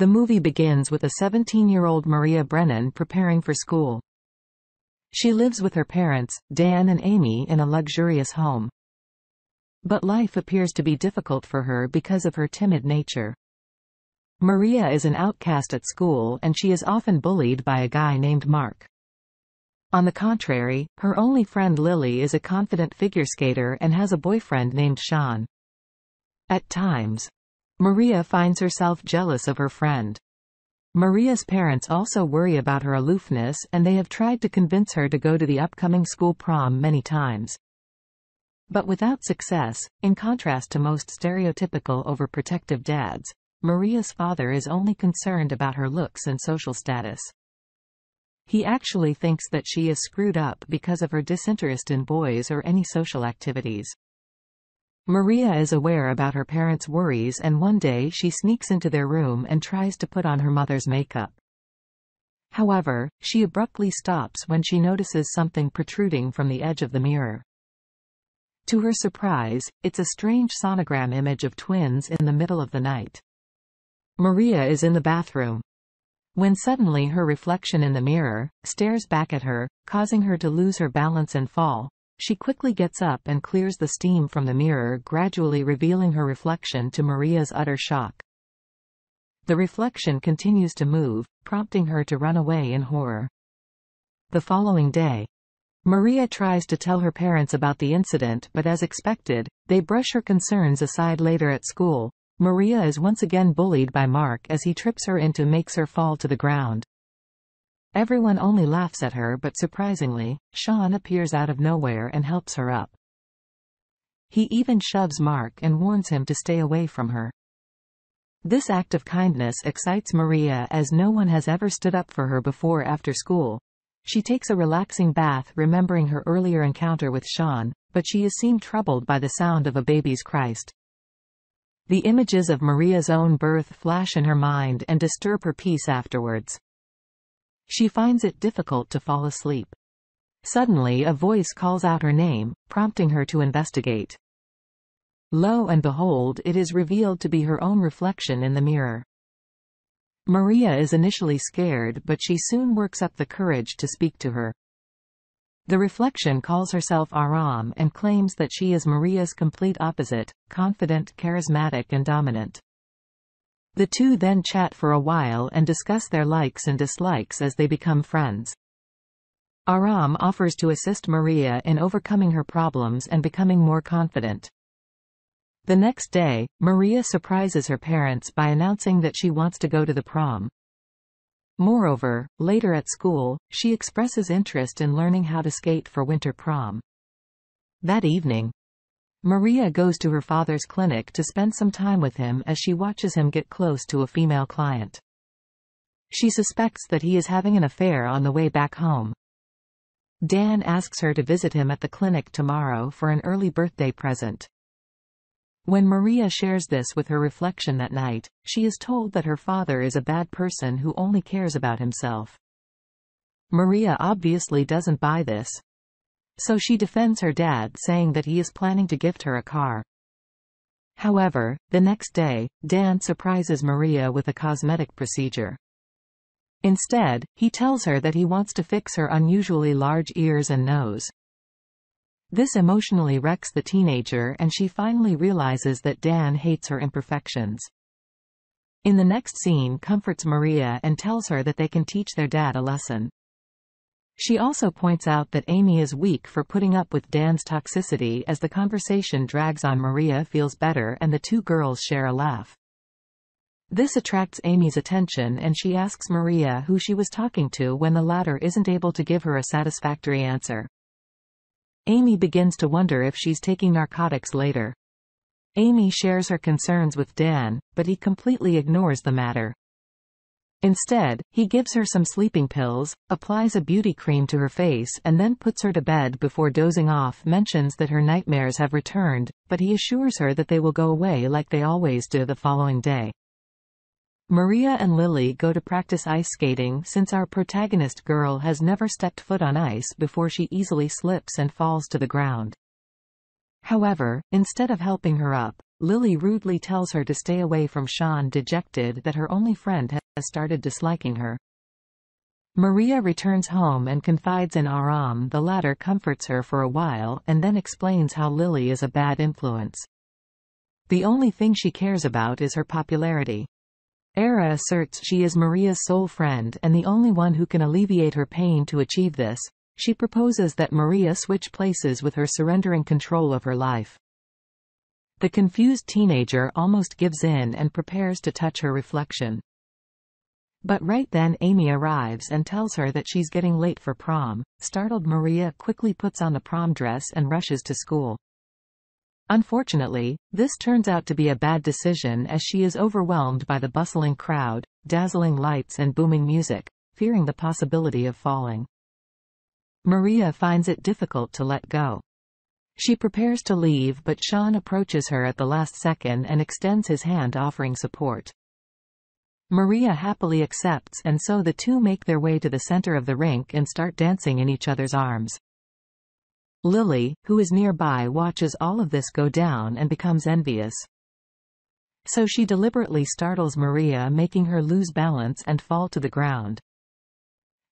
The movie begins with a 17-year-old Maria Brennan preparing for school. She lives with her parents, Dan and Amy in a luxurious home. But life appears to be difficult for her because of her timid nature. Maria is an outcast at school and she is often bullied by a guy named Mark. On the contrary, her only friend Lily is a confident figure skater and has a boyfriend named Sean. At times, Maria finds herself jealous of her friend. Maria's parents also worry about her aloofness and they have tried to convince her to go to the upcoming school prom many times. But without success, in contrast to most stereotypical overprotective dads, Maria's father is only concerned about her looks and social status. He actually thinks that she is screwed up because of her disinterest in boys or any social activities. Maria is aware about her parents' worries and one day she sneaks into their room and tries to put on her mother's makeup. However, she abruptly stops when she notices something protruding from the edge of the mirror. To her surprise, it's a strange sonogram image of twins in the middle of the night. Maria is in the bathroom. When suddenly her reflection in the mirror, stares back at her, causing her to lose her balance and fall, she quickly gets up and clears the steam from the mirror gradually revealing her reflection to Maria's utter shock. The reflection continues to move, prompting her to run away in horror. The following day, Maria tries to tell her parents about the incident but as expected, they brush her concerns aside later at school, Maria is once again bullied by Mark as he trips her into makes her fall to the ground. Everyone only laughs at her but surprisingly, Sean appears out of nowhere and helps her up. He even shoves Mark and warns him to stay away from her. This act of kindness excites Maria as no one has ever stood up for her before after school. She takes a relaxing bath remembering her earlier encounter with Sean, but she is seen troubled by the sound of a baby's Christ. The images of Maria's own birth flash in her mind and disturb her peace afterwards. She finds it difficult to fall asleep. Suddenly a voice calls out her name, prompting her to investigate. Lo and behold it is revealed to be her own reflection in the mirror. Maria is initially scared but she soon works up the courage to speak to her. The reflection calls herself Aram and claims that she is Maria's complete opposite, confident, charismatic and dominant. The two then chat for a while and discuss their likes and dislikes as they become friends. Aram offers to assist Maria in overcoming her problems and becoming more confident. The next day, Maria surprises her parents by announcing that she wants to go to the prom. Moreover, later at school, she expresses interest in learning how to skate for winter prom. That evening, Maria goes to her father's clinic to spend some time with him as she watches him get close to a female client. She suspects that he is having an affair on the way back home. Dan asks her to visit him at the clinic tomorrow for an early birthday present. When Maria shares this with her reflection that night, she is told that her father is a bad person who only cares about himself. Maria obviously doesn't buy this. So she defends her dad saying that he is planning to gift her a car. However, the next day, Dan surprises Maria with a cosmetic procedure. Instead, he tells her that he wants to fix her unusually large ears and nose. This emotionally wrecks the teenager and she finally realizes that Dan hates her imperfections. In the next scene comforts Maria and tells her that they can teach their dad a lesson. She also points out that Amy is weak for putting up with Dan's toxicity as the conversation drags on Maria feels better and the two girls share a laugh. This attracts Amy's attention and she asks Maria who she was talking to when the latter isn't able to give her a satisfactory answer. Amy begins to wonder if she's taking narcotics later. Amy shares her concerns with Dan, but he completely ignores the matter. Instead, he gives her some sleeping pills, applies a beauty cream to her face and then puts her to bed before dozing off mentions that her nightmares have returned, but he assures her that they will go away like they always do the following day. Maria and Lily go to practice ice skating since our protagonist girl has never stepped foot on ice before she easily slips and falls to the ground. However, instead of helping her up, Lily rudely tells her to stay away from Sean dejected that her only friend has started disliking her. Maria returns home and confides in Aram the latter comforts her for a while and then explains how Lily is a bad influence. The only thing she cares about is her popularity. Era asserts she is Maria's sole friend and the only one who can alleviate her pain to achieve this. She proposes that Maria switch places with her surrendering control of her life. The confused teenager almost gives in and prepares to touch her reflection. But right then Amy arrives and tells her that she's getting late for prom. Startled Maria quickly puts on the prom dress and rushes to school. Unfortunately, this turns out to be a bad decision as she is overwhelmed by the bustling crowd, dazzling lights and booming music, fearing the possibility of falling. Maria finds it difficult to let go. She prepares to leave but Sean approaches her at the last second and extends his hand offering support. Maria happily accepts and so the two make their way to the center of the rink and start dancing in each other's arms. Lily, who is nearby watches all of this go down and becomes envious. So she deliberately startles Maria making her lose balance and fall to the ground.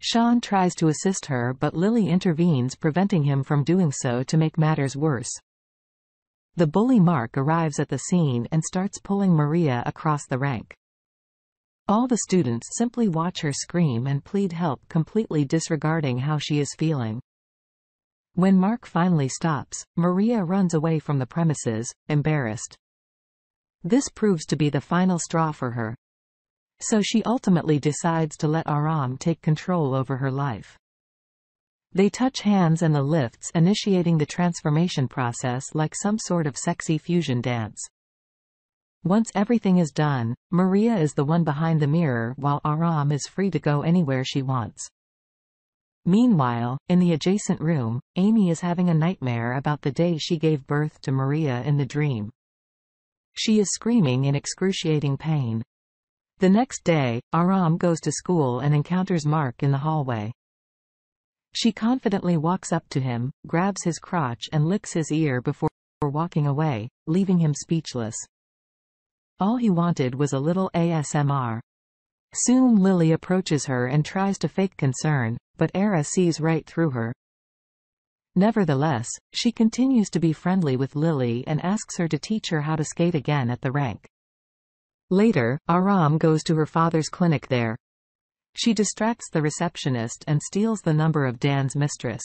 Sean tries to assist her but Lily intervenes preventing him from doing so to make matters worse. The bully Mark arrives at the scene and starts pulling Maria across the rank. All the students simply watch her scream and plead help completely disregarding how she is feeling. When Mark finally stops, Maria runs away from the premises, embarrassed. This proves to be the final straw for her. So she ultimately decides to let Aram take control over her life. They touch hands and the lifts initiating the transformation process like some sort of sexy fusion dance. Once everything is done, Maria is the one behind the mirror while Aram is free to go anywhere she wants. Meanwhile, in the adjacent room, Amy is having a nightmare about the day she gave birth to Maria in the dream. She is screaming in excruciating pain. The next day, Aram goes to school and encounters Mark in the hallway. She confidently walks up to him, grabs his crotch and licks his ear before walking away, leaving him speechless. All he wanted was a little ASMR. Soon Lily approaches her and tries to fake concern, but Era sees right through her. Nevertheless, she continues to be friendly with Lily and asks her to teach her how to skate again at the rank. Later, Aram goes to her father's clinic there. She distracts the receptionist and steals the number of Dan's mistress.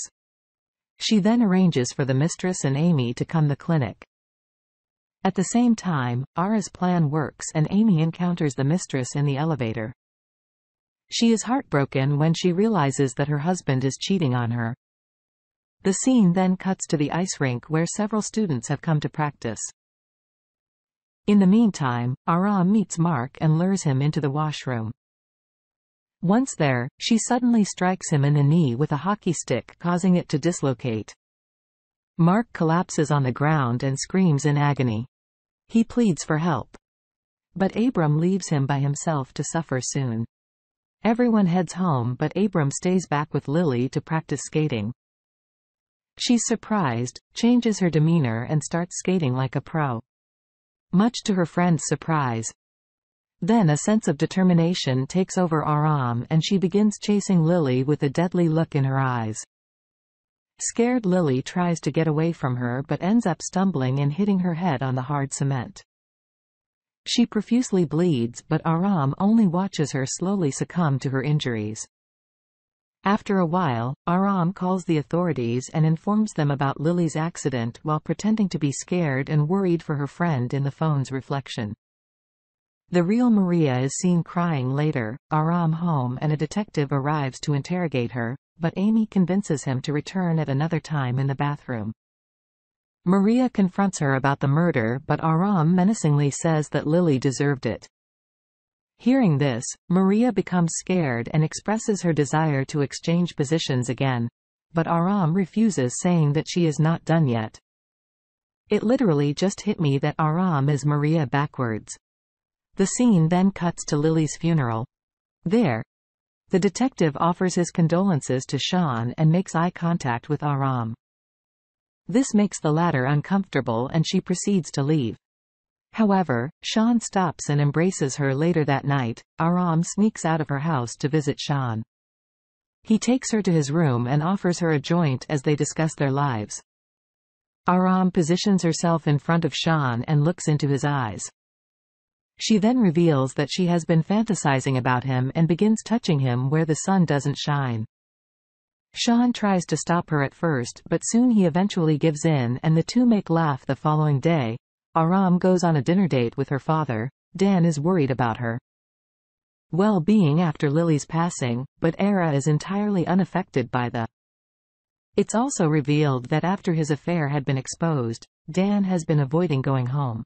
She then arranges for the mistress and Amy to come to the clinic. At the same time, Ara's plan works and Amy encounters the mistress in the elevator. She is heartbroken when she realizes that her husband is cheating on her. The scene then cuts to the ice rink where several students have come to practice. In the meantime, Aram meets Mark and lures him into the washroom. Once there, she suddenly strikes him in the knee with a hockey stick causing it to dislocate. Mark collapses on the ground and screams in agony. He pleads for help. But Aram leaves him by himself to suffer soon. Everyone heads home but Aram stays back with Lily to practice skating. She's surprised, changes her demeanor and starts skating like a pro. Much to her friend's surprise. Then a sense of determination takes over Aram and she begins chasing Lily with a deadly look in her eyes. Scared Lily tries to get away from her but ends up stumbling and hitting her head on the hard cement. She profusely bleeds but Aram only watches her slowly succumb to her injuries. After a while, Aram calls the authorities and informs them about Lily's accident while pretending to be scared and worried for her friend in the phone's reflection. The real Maria is seen crying later, Aram home and a detective arrives to interrogate her, but Amy convinces him to return at another time in the bathroom. Maria confronts her about the murder but Aram menacingly says that Lily deserved it. Hearing this, Maria becomes scared and expresses her desire to exchange positions again. But Aram refuses saying that she is not done yet. It literally just hit me that Aram is Maria backwards. The scene then cuts to Lily's funeral. There. The detective offers his condolences to Sean and makes eye contact with Aram. This makes the latter uncomfortable and she proceeds to leave. However, Sean stops and embraces her later that night. Aram sneaks out of her house to visit Sean. He takes her to his room and offers her a joint as they discuss their lives. Aram positions herself in front of Sean and looks into his eyes. She then reveals that she has been fantasizing about him and begins touching him where the sun doesn't shine. Sean tries to stop her at first but soon he eventually gives in and the two make laugh the following day. Aram goes on a dinner date with her father. Dan is worried about her well-being after Lily's passing, but Era is entirely unaffected by the it's also revealed that after his affair had been exposed, Dan has been avoiding going home.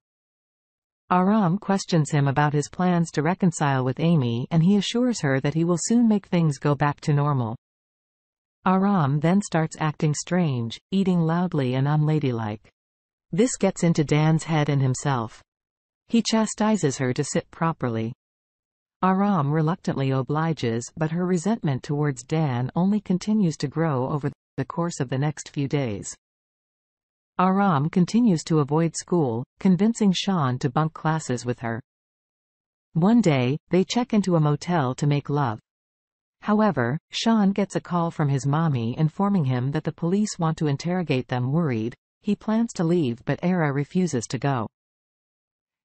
Aram questions him about his plans to reconcile with Amy and he assures her that he will soon make things go back to normal. Aram then starts acting strange, eating loudly and unladylike. This gets into Dan's head and himself. He chastises her to sit properly. Aram reluctantly obliges but her resentment towards Dan only continues to grow over the course of the next few days. Aram continues to avoid school, convincing Sean to bunk classes with her. One day, they check into a motel to make love. However, Sean gets a call from his mommy informing him that the police want to interrogate them worried. He plans to leave but Era refuses to go.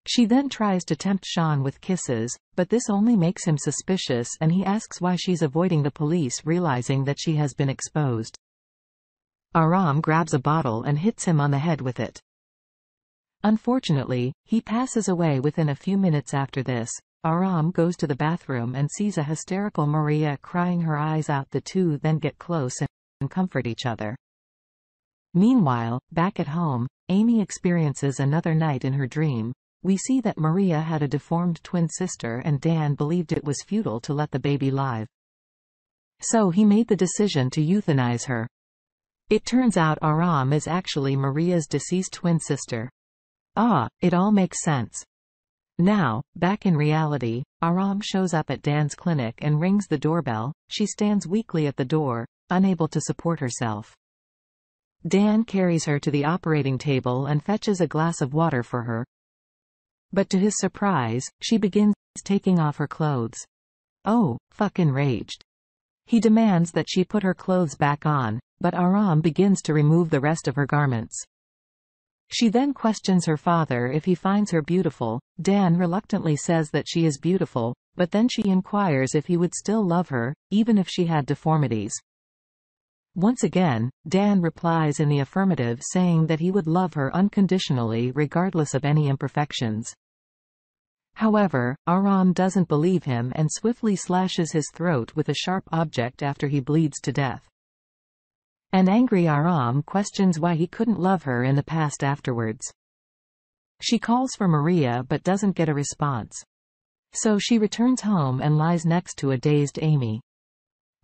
She then tries to tempt Sean with kisses, but this only makes him suspicious and he asks why she's avoiding the police realizing that she has been exposed. Aram grabs a bottle and hits him on the head with it. Unfortunately, he passes away within a few minutes after this. Aram goes to the bathroom and sees a hysterical Maria crying her eyes out the two then get close and comfort each other. Meanwhile, back at home, Amy experiences another night in her dream. We see that Maria had a deformed twin sister and Dan believed it was futile to let the baby live. So he made the decision to euthanize her. It turns out Aram is actually Maria's deceased twin sister. Ah, it all makes sense. Now, back in reality, Aram shows up at Dan's clinic and rings the doorbell. She stands weakly at the door, unable to support herself. Dan carries her to the operating table and fetches a glass of water for her. But to his surprise, she begins taking off her clothes. Oh, fuck enraged. He demands that she put her clothes back on, but Aram begins to remove the rest of her garments. She then questions her father if he finds her beautiful. Dan reluctantly says that she is beautiful, but then she inquires if he would still love her, even if she had deformities. Once again, Dan replies in the affirmative saying that he would love her unconditionally regardless of any imperfections. However, Aram doesn't believe him and swiftly slashes his throat with a sharp object after he bleeds to death. An angry Aram questions why he couldn't love her in the past afterwards. She calls for Maria but doesn't get a response. So she returns home and lies next to a dazed Amy.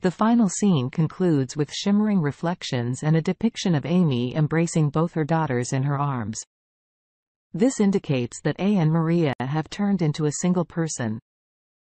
The final scene concludes with shimmering reflections and a depiction of Amy embracing both her daughters in her arms. This indicates that A and Maria have turned into a single person.